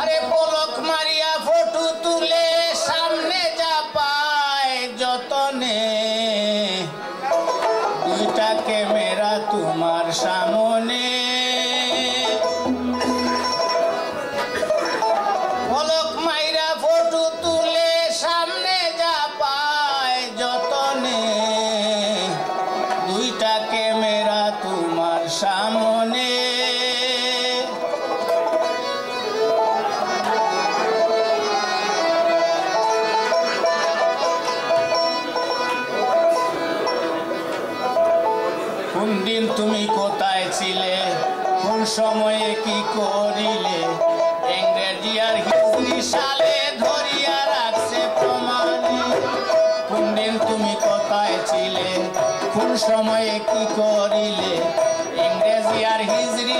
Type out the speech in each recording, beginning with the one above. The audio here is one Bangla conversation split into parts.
আরে পলক মারিয়া ফটো তুলে সামনে যা যতনে। দুইটা ক্যামেরা তোমার সামনে। পলক মাইরা ফটো তুলে সামনে যা যতনে। দুইটা ক্যামেরা তোমার সামনে। কোন দিন তুমি কোথায় ছিলে? কোন সময়ে কি করিলে? ইংরেজি আর হিন্দি সালে ধরিয়া রাখছে প্রমাণে কোন দিন তুমি কোথায় ছিলে? কোন সময়ে কি করিলে? ইংরেজি আর হিজরি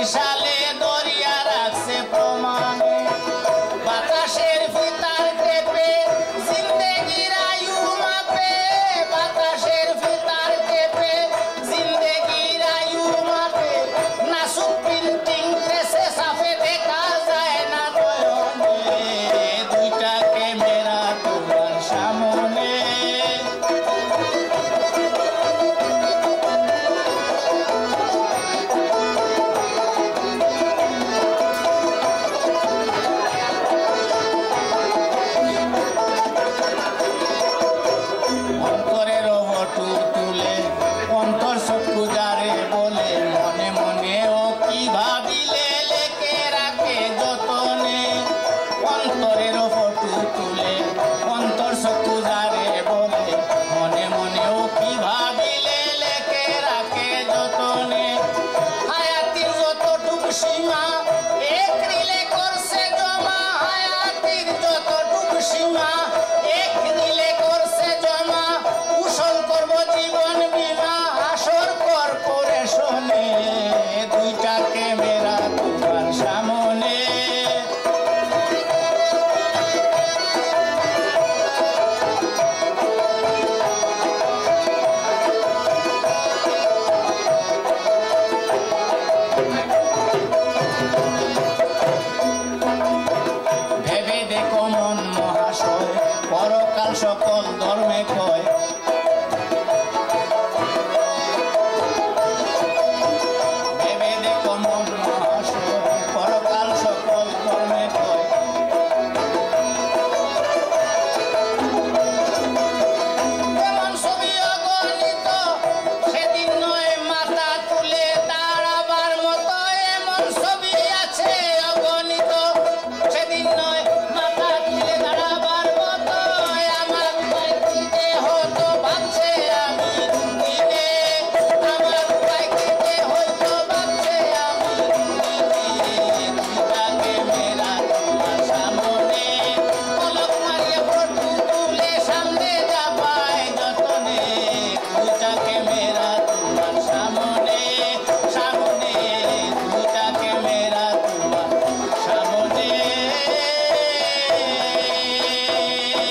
সকল ধর্মে কয়